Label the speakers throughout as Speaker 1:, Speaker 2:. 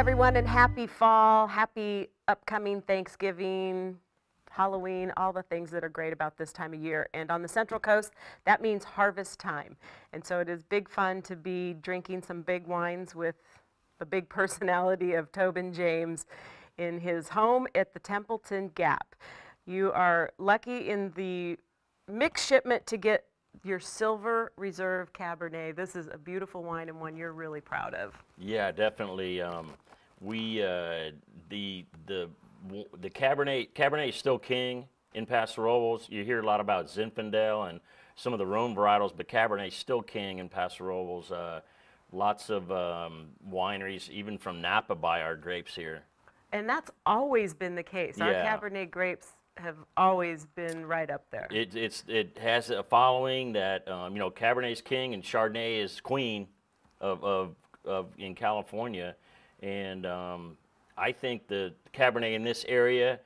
Speaker 1: everyone, and happy fall, happy upcoming Thanksgiving, Halloween, all the things that are great about this time of year. And on the Central Coast, that means harvest time. And so it is big fun to be drinking some big wines with the big personality of Tobin James in his home at the Templeton Gap. You are lucky in the mixed shipment to get your Silver Reserve Cabernet. This is a beautiful wine and one you're really proud of.
Speaker 2: Yeah, definitely. Um, we uh, the the the Cabernet Cabernet is still king in Paso Robles. You hear a lot about Zinfandel and some of the Rhone varietals, but Cabernet is still king in Paso Robles. Uh, lots of um, wineries, even from Napa, buy our grapes here.
Speaker 1: And that's always been the case.
Speaker 2: Yeah.
Speaker 1: Our Cabernet grapes have always been right up there.
Speaker 2: It, it's, it has a following that, um, you know, Cabernet is king and Chardonnay is queen of, of, of in California. And um, I think the Cabernet in this area,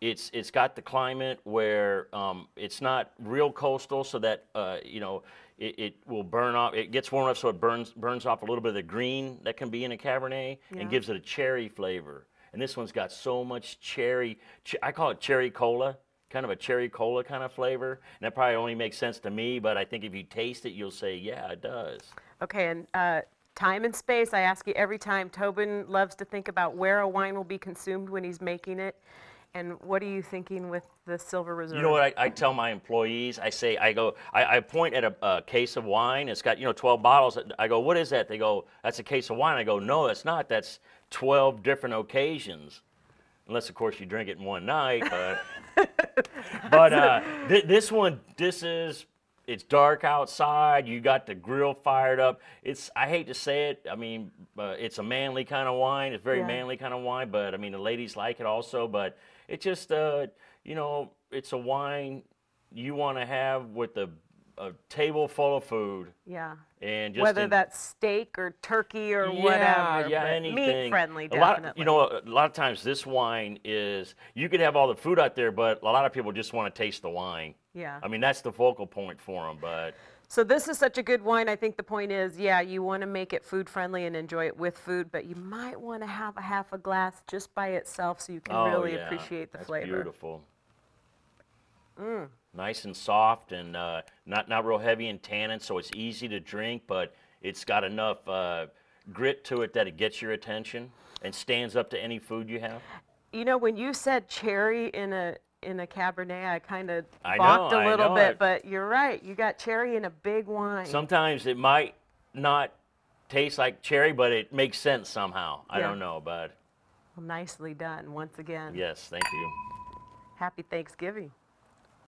Speaker 2: it's, it's got the climate where um, it's not real coastal so that, uh, you know, it, it, will burn off, it gets warm enough so it burns, burns off a little bit of the green that can be in a Cabernet
Speaker 1: Yeah.
Speaker 2: and gives it a cherry flavor. And this one's got so much cherry, ch- I call it cherry cola, kind of a cherry cola kind of flavor. And that probably only makes sense to me, but I think if you taste it, you'll say, yeah, it does.
Speaker 1: Okay, and uh, time and space, I ask you every time. Tobin loves to think about where a wine will be consumed when he's making it. And what are you thinking with the Silver Reserve?
Speaker 2: You know what I, I tell my employees? I say, I go, I, I point at a, a case of wine. It's got, you know, 12 bottles. I go, what is that? They go, that's a case of wine. I go, no, it's not. That's 12 different occasions. Unless, of course, you drink it in one night. But, but uh, th- this one, this is, it's dark outside. You got the grill fired up. It's, I hate to say it. I mean, uh, it's a manly kind of wine. It's very
Speaker 1: Yeah.
Speaker 2: manly kind of wine. But I mean, the ladies like it also. But it just, uh, you know, it's a wine you want to have with a, a table full of food.
Speaker 1: Yeah.
Speaker 2: And just
Speaker 1: Whether
Speaker 2: in-
Speaker 1: that's steak or turkey or
Speaker 2: yeah,
Speaker 1: whatever.
Speaker 2: yeah, anything.
Speaker 1: Meat friendly,
Speaker 2: A lot,
Speaker 1: definitely.
Speaker 2: you know, a lot of times this wine is you could have all the food out there, but a lot of people just want to taste the wine.
Speaker 1: Yeah.
Speaker 2: I mean, that's the focal point for them. But
Speaker 1: So this is such a good wine. I think the point is, yeah, you want to make it food friendly and enjoy it with food, but you might want to have a half a glass just by itself so you can
Speaker 2: oh
Speaker 1: really
Speaker 2: yeah,
Speaker 1: appreciate the
Speaker 2: that's
Speaker 1: flavor.
Speaker 2: Beautiful. Mm. Nice and soft, and uh, not not real heavy in tannin, so it's easy to drink, but it's got enough uh, grit to it that it gets your attention and stands up to any food you have.
Speaker 1: You know, when you said cherry in a in a Cabernet, I kind of
Speaker 2: I
Speaker 1: balked
Speaker 2: know,
Speaker 1: a little bit,
Speaker 2: I-
Speaker 1: but you're right. You got cherry in a big wine.
Speaker 2: Sometimes it might not taste like cherry, but it makes sense somehow. I don't know, but
Speaker 1: Well, nicely done once again.
Speaker 2: yes, thank you.
Speaker 1: Happy Thanksgiving.